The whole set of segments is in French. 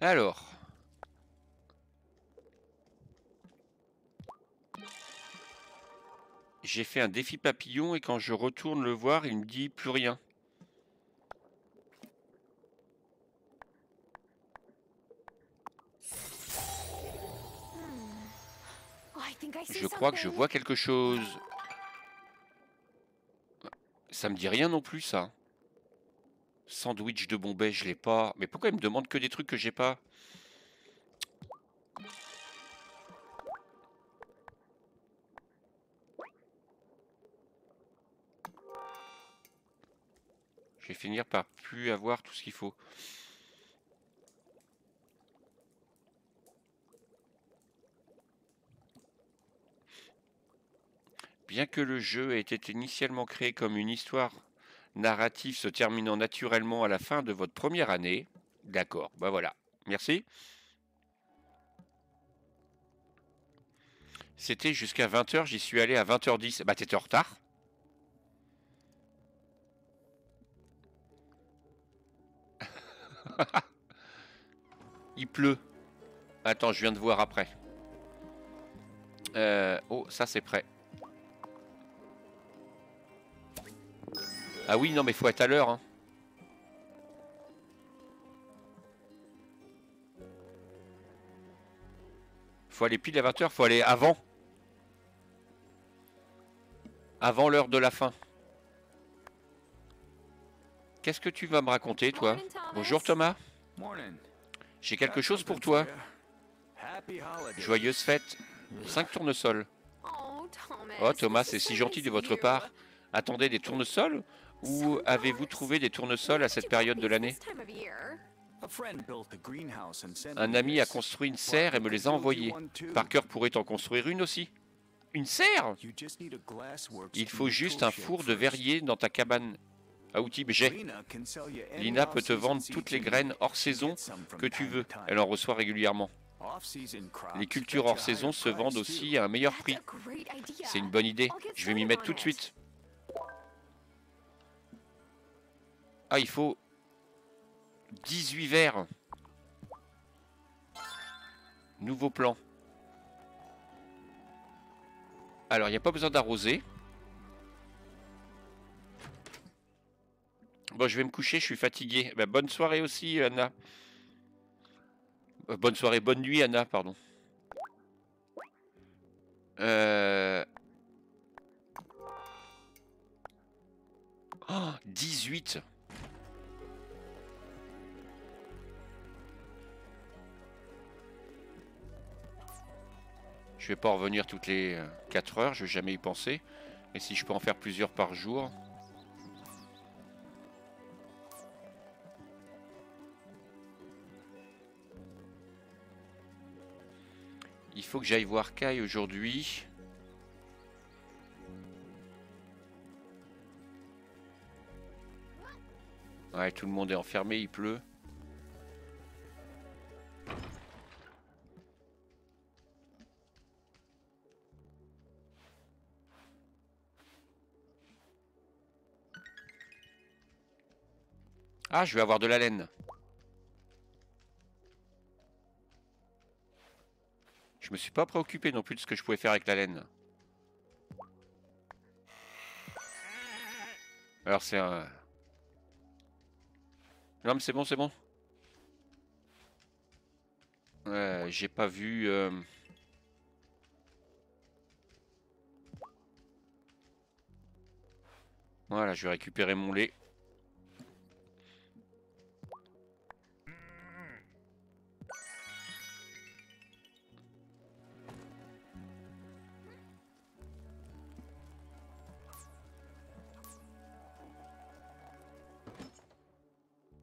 Alors. J'ai fait un défi papillon et quand je retourne le voir, il me dit plus rien. Je crois que je vois quelque chose. Ça me dit rien non plus, ça. Sandwich de Bombay, je l'ai pas. Mais pourquoi il me demande que des trucs que j'ai pas? Je vais finir par plus avoir tout ce qu'il faut. Bien que le jeu ait été initialement créé comme une histoire narrative se terminant naturellement à la fin de votre première année, d'accord, bah voilà, merci. C'était jusqu'à 20h, j'y suis allé à 20h10. Bah t'étais en retard Il pleut. Attends, je viens de voir après. Euh, oh, ça c'est prêt. Ah oui, non, mais faut être à l'heure. Hein. Faut aller pile à 20h, faut aller avant. Avant l'heure de la fin. Qu'est-ce que tu vas me raconter, toi? Bonjour, Thomas. J'ai quelque chose pour toi. Joyeuse fête. 5 tournesols. Oh, Thomas, c'est si gentil de votre part. Attendez des tournesols? Où avez-vous trouvé des tournesols à cette période de l'année? Un ami a construit une serre et me les a envoyés. Parker pourrait en construire une aussi. Une serre? Il faut juste un four de verrier dans ta cabane à outils. J'ai. Lina peut te vendre toutes les graines hors saison que tu veux. Elle en reçoit régulièrement. Les cultures hors saison se vendent aussi à un meilleur prix. C'est une bonne idée. Je vais m'y mettre tout de suite. Ah, il faut 18 verres. Nouveau plan. Alors, il n'y a pas besoin d'arroser. Bon, je vais me coucher, je suis fatigué. Ben, bonne soirée aussi, Anna. Euh, bonne soirée, bonne nuit, Anna, pardon. Euh... Oh, 18 Je vais pas revenir toutes les 4 euh, heures, je vais jamais y penser. Et si je peux en faire plusieurs par jour. Il faut que j'aille voir Kai aujourd'hui. Ouais, tout le monde est enfermé, il pleut. Ah, je vais avoir de la laine. Je me suis pas préoccupé non plus de ce que je pouvais faire avec la laine. Alors c'est un... Non c'est bon, c'est bon. j'ai pas vu... Euh, voilà, je vais récupérer mon lait.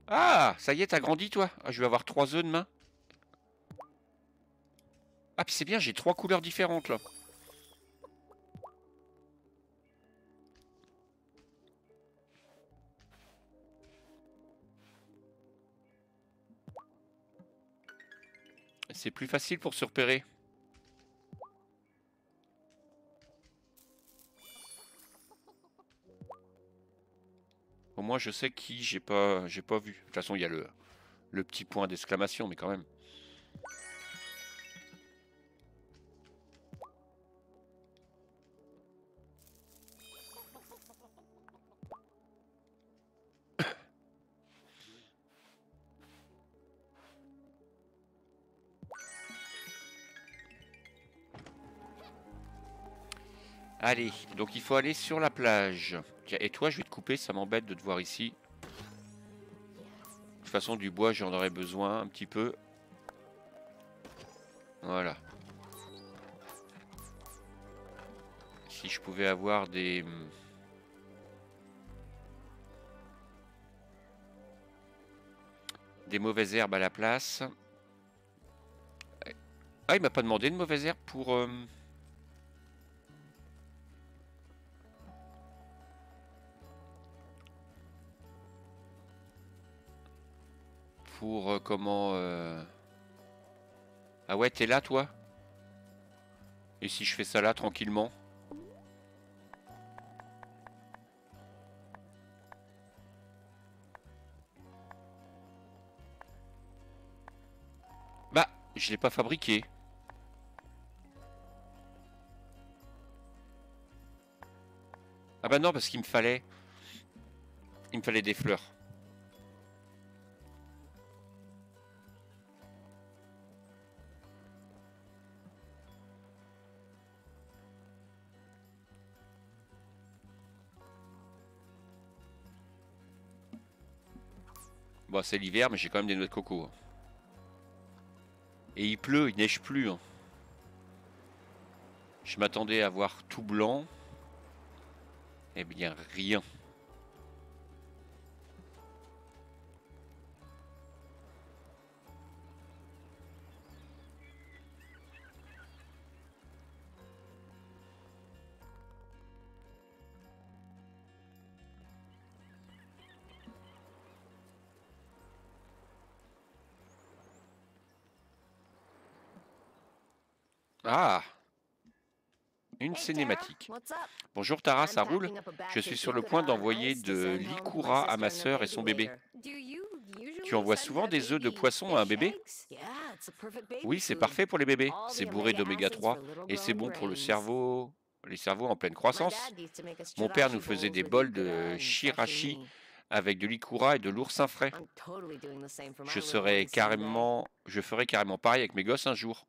Ah, ça y est, t'as grandi, toi ah, Je vais avoir trois œufs demain. Ah, puis c'est bien, j'ai trois couleurs différentes, là. C'est plus facile pour se repérer. Moins, je sais qui j'ai pas, j'ai pas vu. De toute façon, il y a le, le petit point d'exclamation, mais quand même. Allez, donc il faut aller sur la plage. Et toi, je vais te couper, ça m'embête de te voir ici. De toute façon, du bois, j'en aurais besoin un petit peu. Voilà. Si je pouvais avoir des... Des mauvaises herbes à la place. Ah, il m'a pas demandé de mauvaises herbes pour... Euh, euh, comment... Euh, ah ouais, t'es là, toi? Et si je fais ça là, tranquillement? Bah, je l'ai pas fabriqué. Ah bah non, parce qu'il me fallait... Il me fallait des fleurs. C'est l'hiver, mais j'ai quand même des noix de coco. Hein. Et il pleut, il neige plus. Hein. Je m'attendais à voir tout blanc. Eh bien, rien. Ah Une cinématique. Bonjour Tara, ça roule? Je suis sur le point d'envoyer de l'ikura à ma sœur et son bébé. Tu envoies souvent des œufs de poisson à un bébé? Oui, c'est parfait pour les bébés. C'est bourré d'oméga 3 et c'est bon pour le cerveau, les cerveaux en pleine croissance. Mon père nous faisait des bols de shirashi avec de l'ikura et de l'oursin frais. Je serais carrément, je ferai carrément pareil avec mes gosses un jour.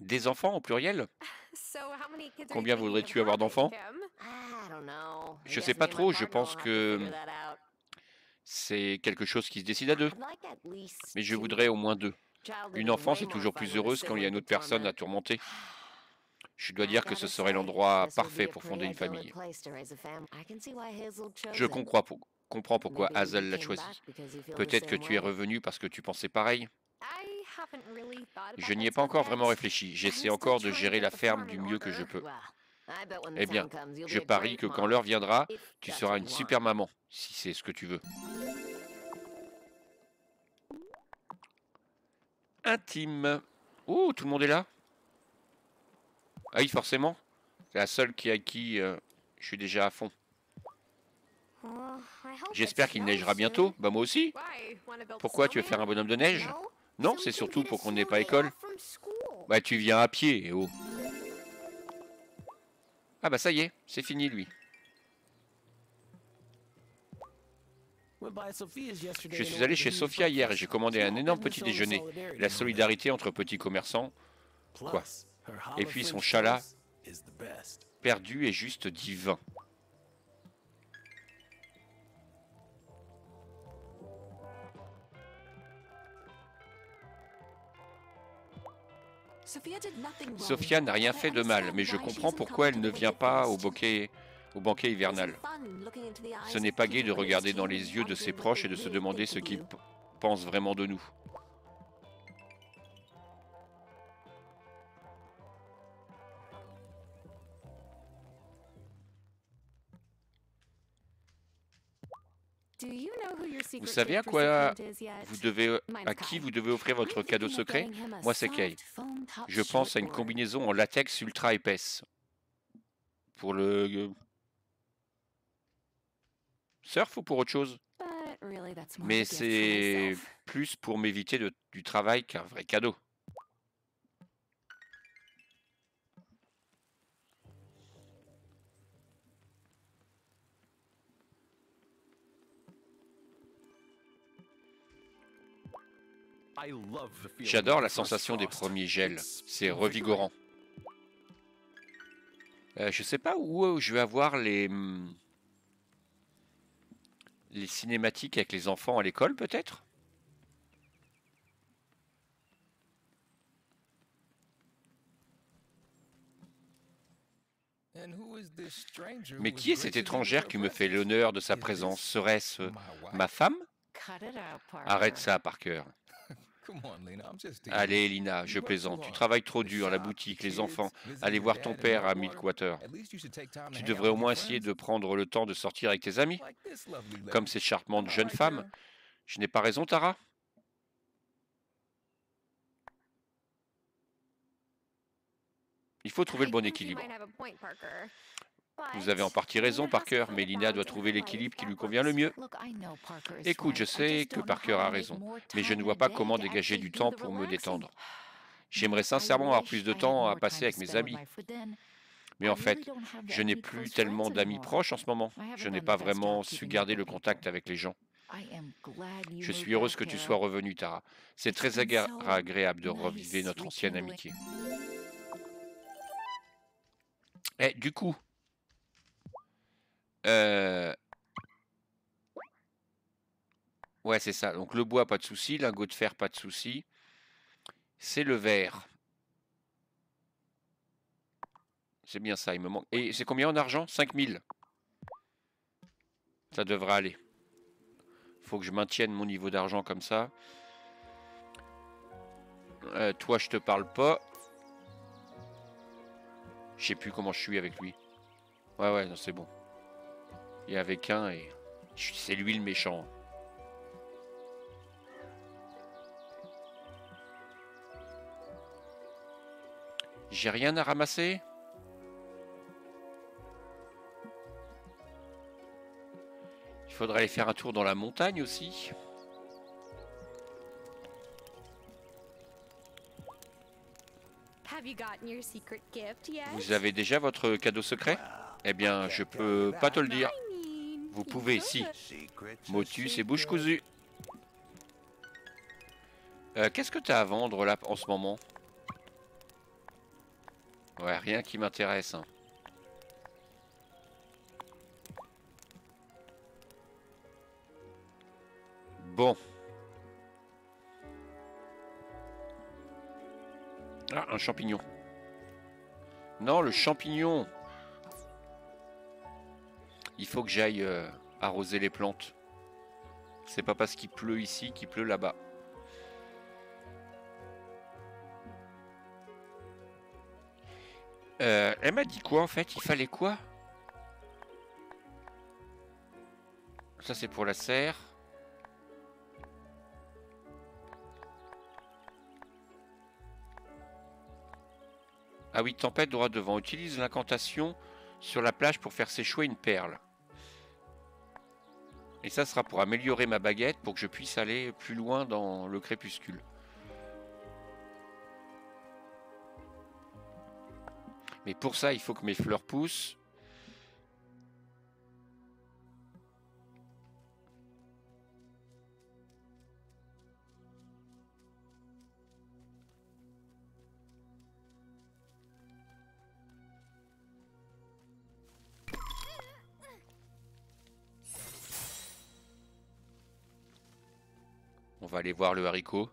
Des enfants au pluriel? Combien voudrais-tu avoir d'enfants? Je sais pas trop, je pense que c'est quelque chose qui se décide à deux. Mais je voudrais au moins deux. Une enfance est toujours plus heureuse quand il y a une autre personne à tourmenter. Je dois dire que ce serait l'endroit parfait pour fonder une famille. Je comprends pourquoi Hazel l'a choisi. Peut-être que tu es revenu parce que tu pensais pareil. Je n'y ai pas encore vraiment réfléchi. J'essaie encore de gérer la ferme du mieux que je peux. Eh bien, je parie que quand l'heure viendra, tu seras une super maman, si c'est ce que tu veux. Intime. Oh, tout le monde est là? Ah oui, forcément. C'est la seule qui à qui euh, je suis déjà à fond. J'espère qu'il neigera bientôt. Bah moi aussi. Pourquoi tu veux faire un bonhomme de neige? Non, c'est surtout pour qu'on n'ait pas école. Bah tu viens à pied, oh. Ah bah ça y est, c'est fini lui. Je suis allé chez Sophia hier et j'ai commandé un énorme petit déjeuner. La solidarité entre petits commerçants. Quoi Et puis son chat là, perdu et juste divin. Sophia n'a rien fait de mal, mais je comprends pourquoi elle ne vient pas au, au banquet hivernal. Ce n'est pas gai de regarder dans les yeux de ses proches et de se demander ce qu'ils pensent vraiment de nous. Vous savez à quoi vous devez, à qui vous devez offrir votre cadeau secret Moi, c'est Kay. Je pense à une combinaison en latex ultra épaisse. Pour le... Surf ou pour autre chose? Mais c'est plus pour m'éviter du travail qu'un vrai cadeau. J'adore la sensation des premiers gels. C'est revigorant. Euh, je sais pas où je vais avoir les hmm, les cinématiques avec les enfants à l'école, peut-être? Mais qui est cette étrangère qui me fait l'honneur de sa présence? Serait-ce ma femme? Arrête ça, Parker. Allez, Lina, je plaisante. Tu travailles trop dur, la boutique, les enfants. Allez voir ton père à Milkwater. Tu devrais au moins essayer de prendre le temps de sortir avec tes amis. Comme cette charmante jeune femme. Je n'ai pas raison, Tara? Il faut trouver le bon équilibre. Vous avez en partie raison, Parker, mais Lina doit trouver l'équilibre qui lui convient le mieux. Écoute, je sais que Parker a raison, mais je ne vois pas comment dégager du temps pour me détendre. J'aimerais sincèrement avoir plus de temps à passer avec mes amis. Mais en fait, je n'ai plus tellement d'amis proches en ce moment. Je n'ai pas vraiment su garder le contact avec les gens. Je suis heureuse que tu sois revenue, Tara. C'est très agréable de revivre notre ancienne amitié. Et eh, du coup, euh... Ouais, c'est ça. Donc le bois, pas de souci. Lingot de fer, pas de souci. C'est le verre. C'est bien ça, il me manque. Et c'est combien en argent? 5000. Ça devrait aller. Faut que je maintienne mon niveau d'argent comme ça. Euh, toi, je te parle pas. Je sais plus comment je suis avec lui. Ouais, ouais, c'est bon. Et avec un, et c'est lui le méchant. J'ai rien à ramasser? Il faudrait aller faire un tour dans la montagne aussi. Vous avez déjà votre cadeau secret? Eh bien, je peux pas te le dire. Vous pouvez, si. Motus et bouche cousue. Euh, qu'est-ce que tu as à vendre là en ce moment? Ouais, rien qui m'intéresse. Hein. Bon. Ah, un champignon. Non, le champignon. Faut que j'aille euh, arroser les plantes. C'est pas parce qu'il pleut ici qu'il pleut là-bas. Euh, elle m'a dit quoi en fait? Il fallait quoi? Ça c'est pour la serre. Ah oui, tempête droit devant. Utilise l'incantation sur la plage pour faire s'échouer une perle. Et ça sera pour améliorer ma baguette pour que je puisse aller plus loin dans le crépuscule. Mais pour ça, il faut que mes fleurs poussent. Va aller voir le haricot.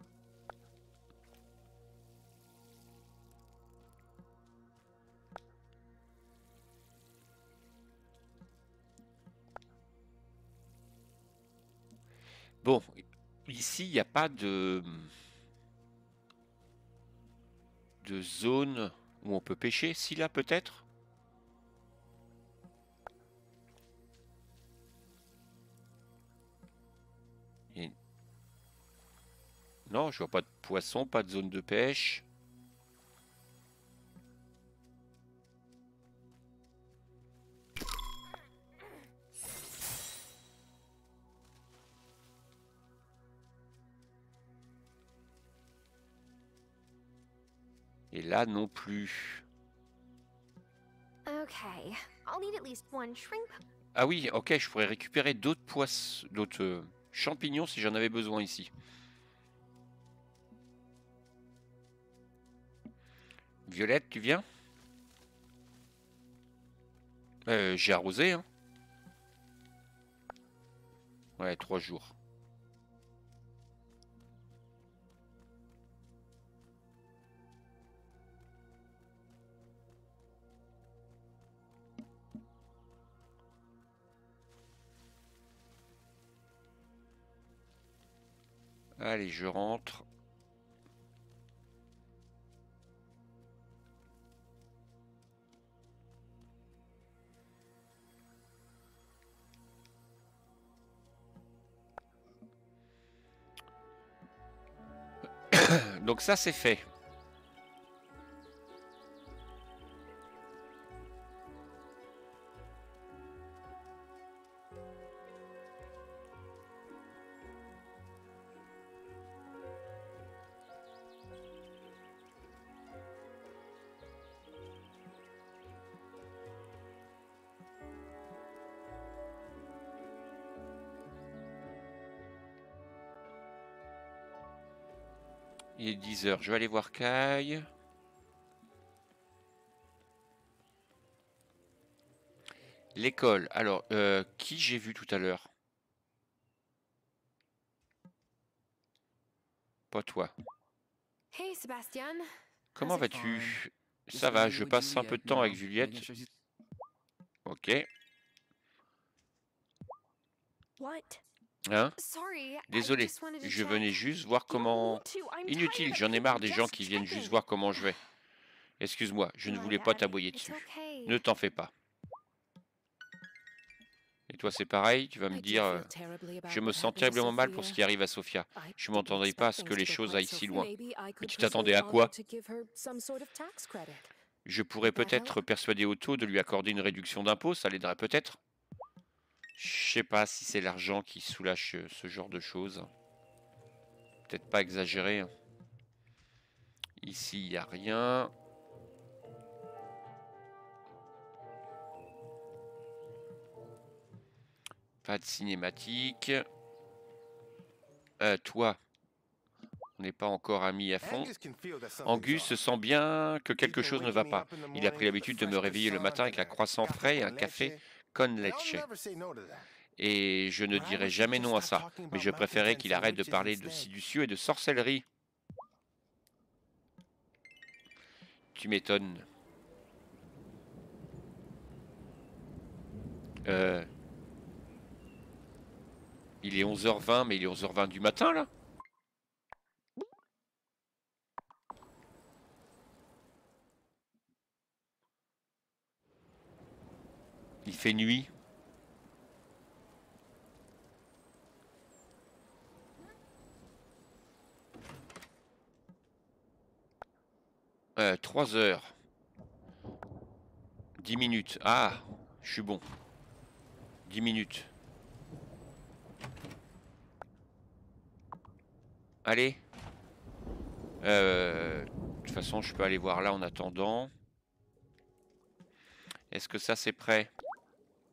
Bon, ici, il n'y a pas de... de zone où on peut pêcher. Si là, peut-être? Non, je vois pas de poisson, pas de zone de pêche. Et là non plus. Ah oui, ok, je pourrais récupérer d'autres poissons, d'autres euh, champignons si j'en avais besoin ici. Violette, tu viens? Euh, J'ai arrosé, hein. Ouais, trois jours. Allez, je rentre. Donc ça c'est fait. 10h. Je vais aller voir Kai. L'école. Alors, euh, qui j'ai vu tout à l'heure? Pas toi. Hey, Sebastian. Comment vas-tu? Ça va, je passe un peu de temps avec Juliette. Ok. What? Hein? Désolé, je venais juste voir comment... Inutile, j'en ai marre des gens qui viennent juste voir comment je vais. Excuse-moi, je ne voulais pas t'aboyer dessus. Ne t'en fais pas. Et toi, c'est pareil, tu vas me dire... euh, Je me sens terriblement mal pour ce qui arrive à Sophia. I Je didn't m'entendais pas à ce que les choses aillent si loin. could tu t'attendais à quoi? Je pourrais peut-être persuader Otto de lui accorder une réduction d'impôt, ça l'aiderait peut-être. Je sais pas si c'est l'argent qui soulage euh, ce genre de choses. Peut-être pas exagéré. hein. Ici, il n'y a rien. Pas de cinématique. Euh, toi, on n'est pas encore amis à fond. Angus se sent bien que quelque chose ne va pas. Il a pris l'habitude de me réveiller le matin avec la croissant frais et un café Et je ne dirai jamais non à ça. Mais je préférais qu'il arrête de parler de siducieux et de sorcellerie. Tu m'étonnes. Euh... Il est 11h20, mais il est 11h20 du matin, là? Il fait nuit. Euh, 3 heures. 10 minutes. Ah, je suis bon. 10 minutes. Allez. Euh, de toute façon, je peux aller voir là en attendant. Est-ce que ça c'est prêt?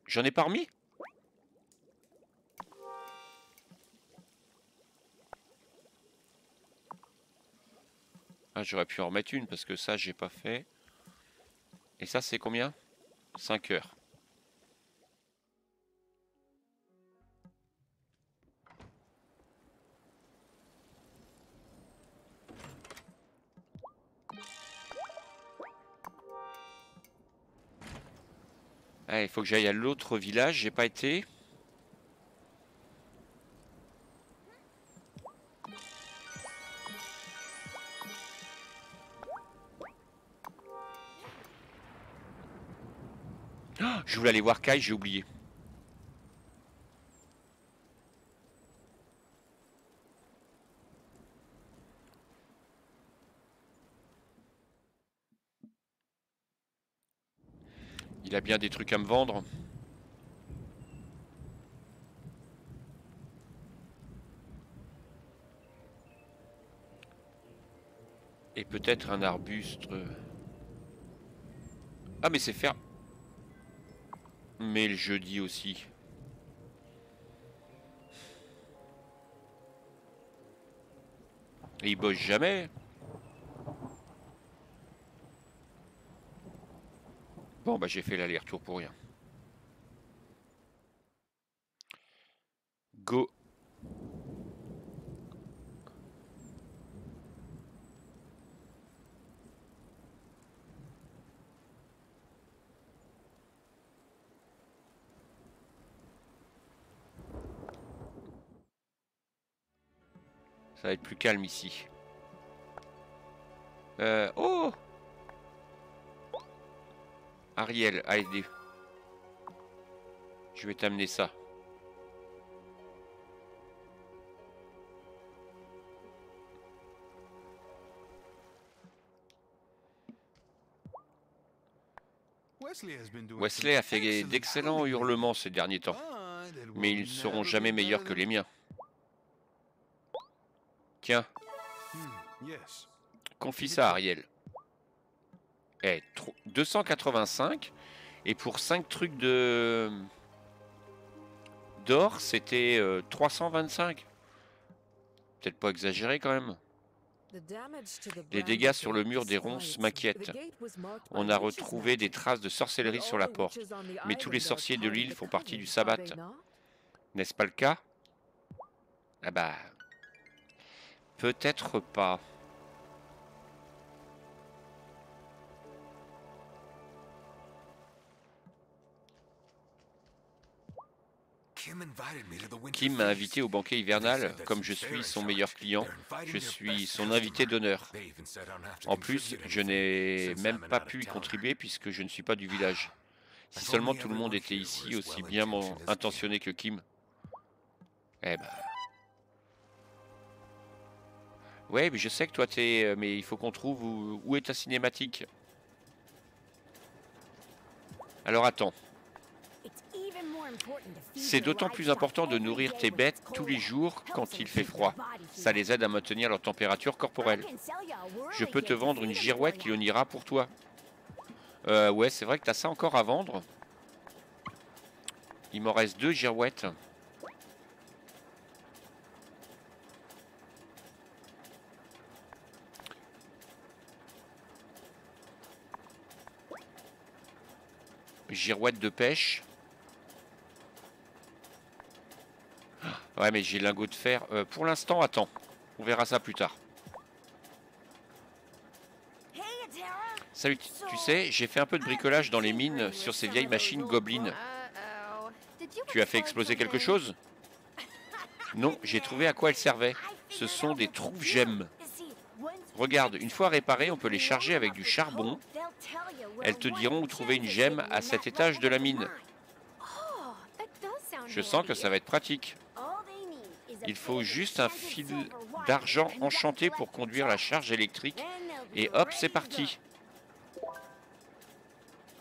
J'en ai pas remis Ah, j'aurais pu en remettre une parce que ça, j'ai pas fait. Et ça, c'est combien? 5 heures. Faut que j'aille à l'autre village, j'ai pas été. Ah, je voulais aller voir Kai, j'ai oublié. Bien des trucs à me vendre. Et peut-être un arbuste. Ah mais c'est faire... Mais le jeudi aussi. Il bosse jamais. Bon bah j'ai fait l'aller-retour pour rien. Go. Ça va être plus calme ici. Euh, oh Ariel, allez. Je vais t'amener ça. Wesley a fait d'excellents hurlements ces derniers temps, mais ils ne seront jamais meilleurs que les miens. Tiens, confie ça à Ariel. Eh, tro- 285 et pour 5 trucs de d'or, c'était euh, 325. Peut-être pas exagéré quand même. Les dégâts sur le mur des ronces m'inquiètent. On a retrouvé des traces de sorcellerie sur la porte, mais tous les sorciers de l'île font partie du sabbat. N'est-ce pas le cas? Ah bah... Peut-être pas. Kim m'a invité au banquet hivernal. Comme je suis son meilleur client, je suis son invité d'honneur. En plus, je n'ai même pas pu y contribuer puisque je ne suis pas du village. Si seulement tout le monde était ici aussi bien intentionné que Kim. Eh ben... Ouais, mais je sais que toi t'es... euh, Mais il faut qu'on trouve où, où est ta cinématique. Alors attends. C'est d'autant plus important de nourrir tes bêtes tous les jours quand il fait froid. Ça les aide à maintenir leur température corporelle. Je peux te vendre une girouette qui en ira pour toi. Euh, ouais, c'est vrai que t'as ça encore à vendre. Il m'en reste deux girouettes. Girouette de pêche. Ouais, mais j'ai lingot de fer. Euh, pour l'instant, attends. On verra ça plus tard. Salut, tu- sais, j'ai fait un peu de bricolage dans les mines sur ces vieilles machines Goblin. Tu as fait exploser quelque chose? Non, j'ai trouvé à quoi elles servaient. Ce sont des trouve-gemmes. Regarde, une fois réparées, on peut les charger avec du charbon. Elles te diront où trouver une gemme à cet étage de la mine. Je sens que ça va être pratique. Il faut juste un fil d'argent enchanté pour conduire la charge électrique. Et hop, c'est parti.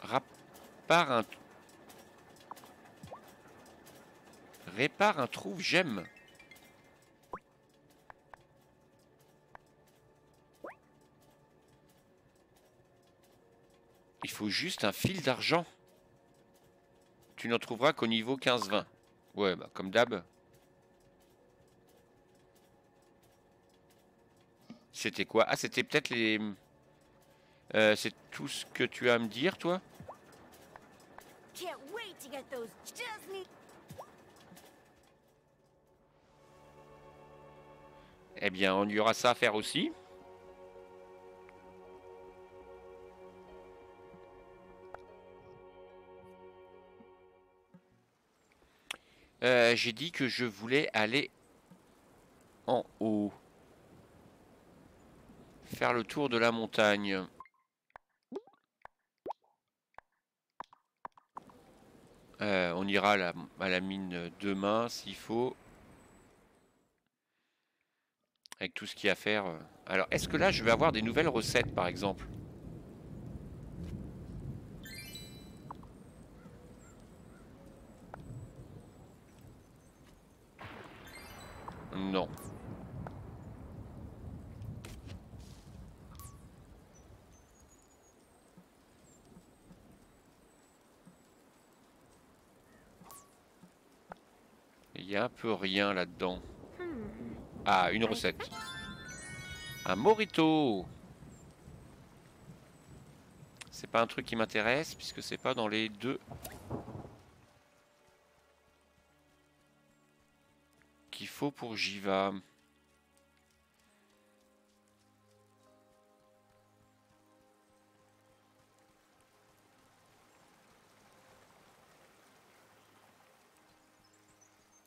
Répare un... Répare un trouve-gemme. Il faut juste un fil d'argent. Tu n'en trouveras qu'au niveau 15-20. Ouais, bah comme d'hab. C'était quoi? Ah, c'était peut-être les... Euh, c'est tout ce que tu as à me dire, toi? Eh bien, on y aura ça à faire aussi. Euh, J'ai dit que je voulais aller en haut. Faire le tour de la montagne. Euh, on ira à la, à la mine demain s'il faut. Avec tout ce qu'il y a à faire. Alors, est-ce que là, je vais avoir des nouvelles recettes, par exemple? Non. Un peu rien là-dedans. Hmm. Ah, une recette. Un morito C'est pas un truc qui m'intéresse puisque c'est pas dans les deux qu'il faut pour Jiva.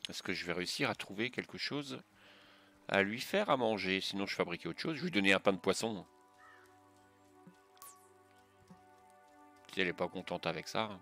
Est-ce que je vais réussir à trouver quelque chose à lui faire à manger? Sinon je fabriquais autre chose. Je lui donnais un pain de poisson. Si elle n'est pas contente avec ça.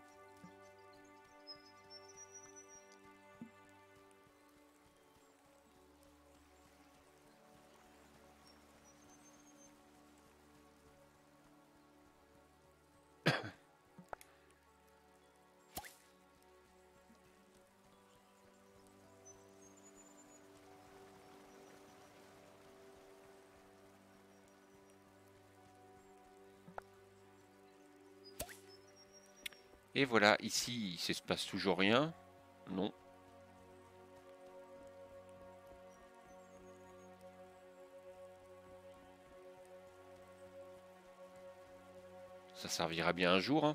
Et voilà, ici, il se passe toujours rien. Non. Ça servira bien un jour. Hein.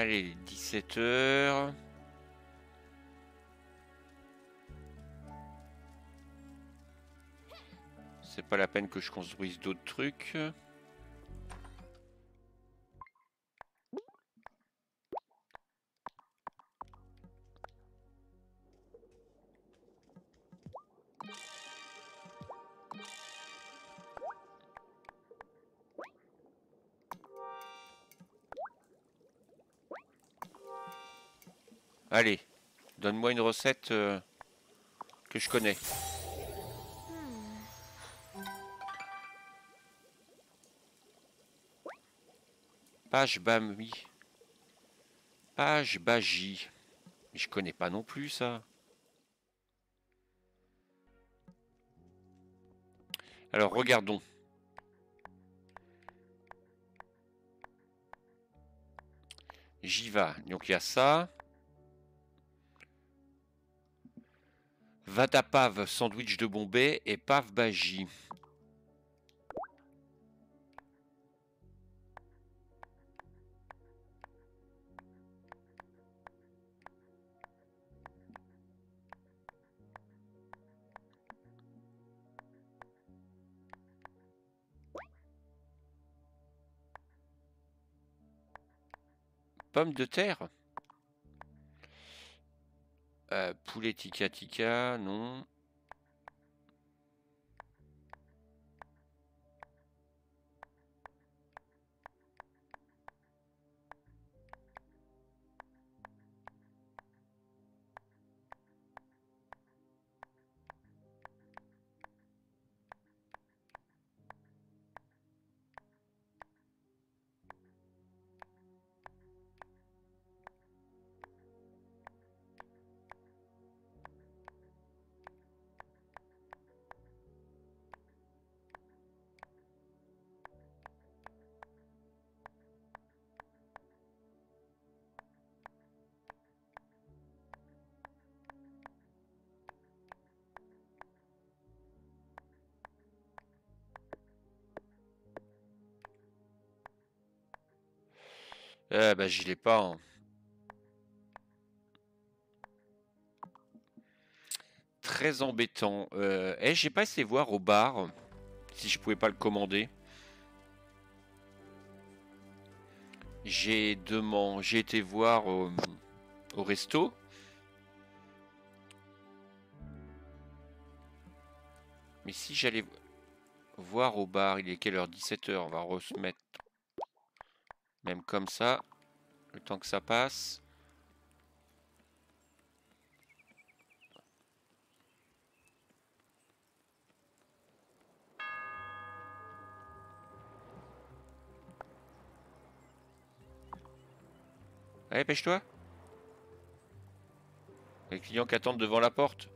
Allez, 17h. C'est pas la peine que je construise d'autres trucs. Donne-moi une recette euh, que je connais. Page Bami. Page Baji. Je connais pas non plus ça. Alors regardons. J'y vais. Donc il y a ça. Vadapav, sandwich de Bombay et Pav Baji. Pomme de terre? Euh, poulet tika tika, non. Euh, bah, j'y l'ai pas. Hein. Très embêtant. Euh, eh, j'ai pas essayé voir au bar si je pouvais pas le commander. J'ai demandé, j'ai été voir au, au resto. Mais si j'allais voir au bar, il est quelle heure? 17h, on va remettre même comme ça. Le temps que ça passe. Allez, pêche-toi. Les clients qui attendent devant la porte.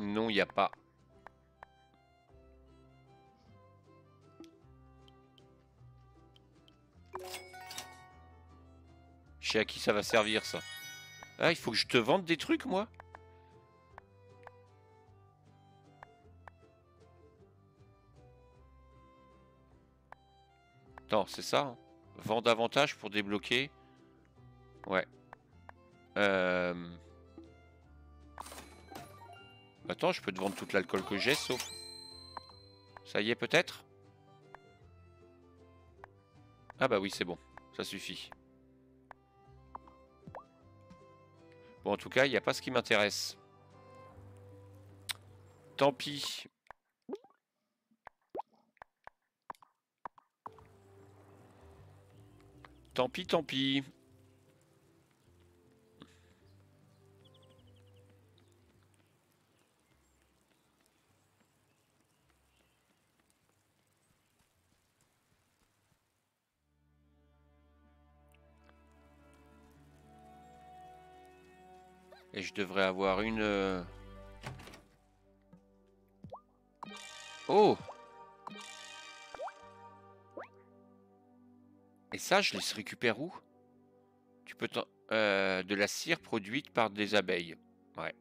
Non, il n'y a pas. Je sais à qui ça va servir, ça. Ah, il faut que je te vende des trucs, moi Attends, c'est ça hein davantage pour débloquer. Ouais. Euh... Attends, je peux te vendre tout l'alcool que j'ai, sauf... Ça y est, peut-être? Ah bah oui, c'est bon. Ça suffit. Bon, en tout cas, il n'y a pas ce qui m'intéresse. Tant pis. Tant pis, tant pis. Je devrais avoir une... Euh, oh Et ça, je les récupère où? Tu peux euh, de la cire produite par des abeilles. Ouais.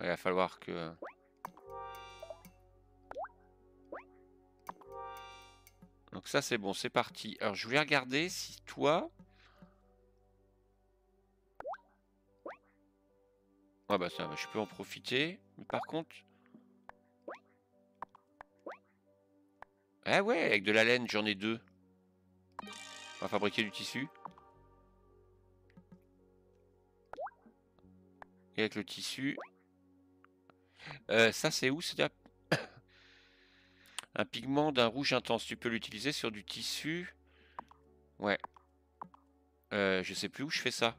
Il va falloir que... Donc ça c'est bon, c'est parti. Alors je voulais regarder si toi... Ah bah ça, je peux en profiter. Mais par contre... Ah ouais, avec de la laine, j'en ai deux. On va fabriquer du tissu. Et avec le tissu... Euh, ça c'est où C'est un pigment d'un rouge intense. Tu peux l'utiliser sur du tissu? Ouais. Euh, je sais plus où je fais ça.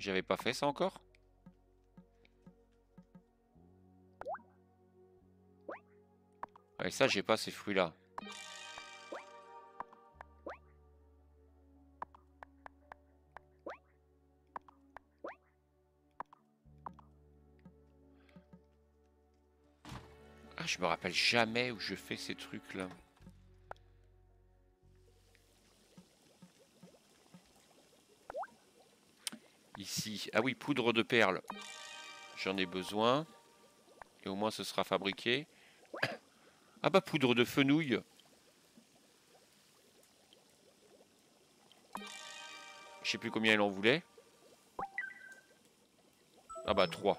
J'avais pas fait ça encore Et ça, j'ai pas ces fruits-là. Ah, je me rappelle jamais où je fais ces trucs-là. Ici. Ah oui, poudre de perles. J'en ai besoin. Et au moins ce sera fabriqué. Ah bah poudre de fenouil. Je sais plus combien elle en voulait. Ah bah 3.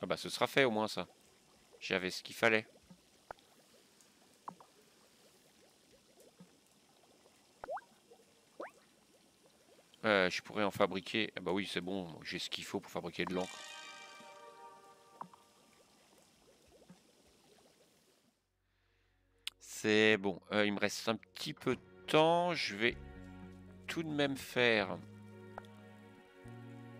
Ah bah ce sera fait au moins ça. J'avais ce qu'il fallait. Euh, je pourrais en fabriquer. Ah bah oui, c'est bon, j'ai ce qu'il faut pour fabriquer de l'encre. C'est bon. Euh, il me reste un petit peu de temps. Je vais tout de même faire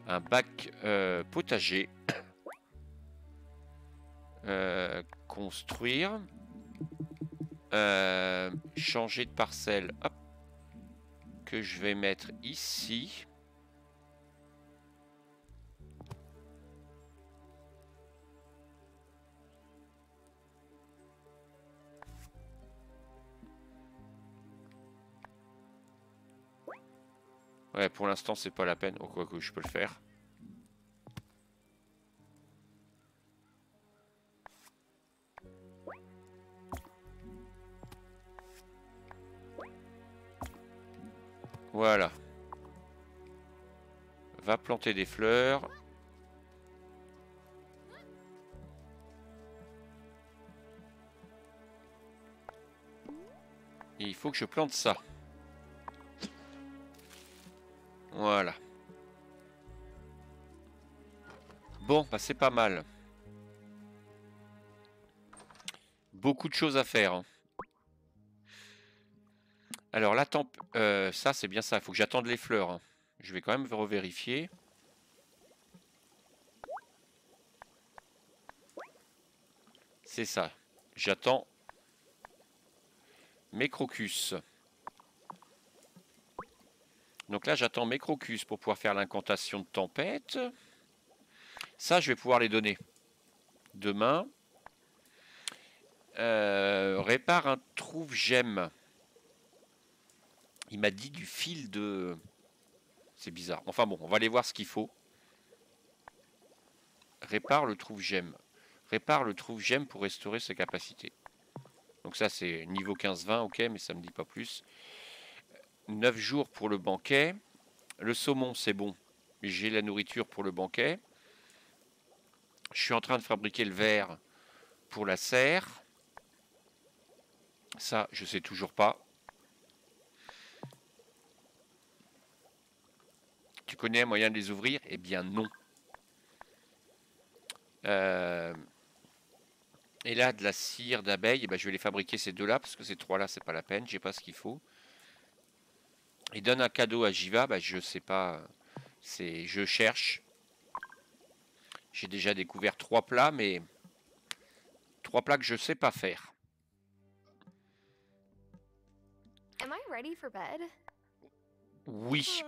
un bac euh, potager. construire. changer de parcelle. Hop que je vais mettre ici. Ouais, pour l'instant, c'est pas la peine. Oh, quoi que je peux le faire. Voilà. Va planter des fleurs. il faut que je plante ça. Voilà. Bon, bah c'est pas mal. Beaucoup de choses à faire. Hein. Alors, la euh, ça, c'est bien ça. Il faut que j'attende les fleurs. hein. Je vais quand même revérifier. C'est ça. J'attends mes crocus. Donc là, j'attends mes crocus pour pouvoir faire l'incantation de tempête. Ça, je vais pouvoir les donner. Demain. Euh, répare un trouve-gemme. Il m'a dit du fil de... C'est bizarre. Enfin bon, on va aller voir ce qu'il faut. Répare le trouve-gemme. Répare le trouve-gemme pour restaurer ses capacités. Donc ça, c'est niveau 15-20, ok, mais ça me dit pas plus. 9 jours pour le banquet. Le saumon, c'est bon. J'ai la nourriture pour le banquet. Je suis en train de fabriquer le verre pour la serre. Ça, je sais toujours pas. Tu connais un moyen de les ouvrir? Eh bien non. Euh, et là, de la cire d'abeille, eh ben, je vais les fabriquer ces deux-là, parce que ces trois-là, c'est pas la peine, j'ai pas ce qu'il faut. Et donne un cadeau à Jiva, bah, je sais pas. C'est, je cherche. J'ai déjà découvert trois plats, mais trois plats que je sais pas faire. Am I ready for bed? Oui,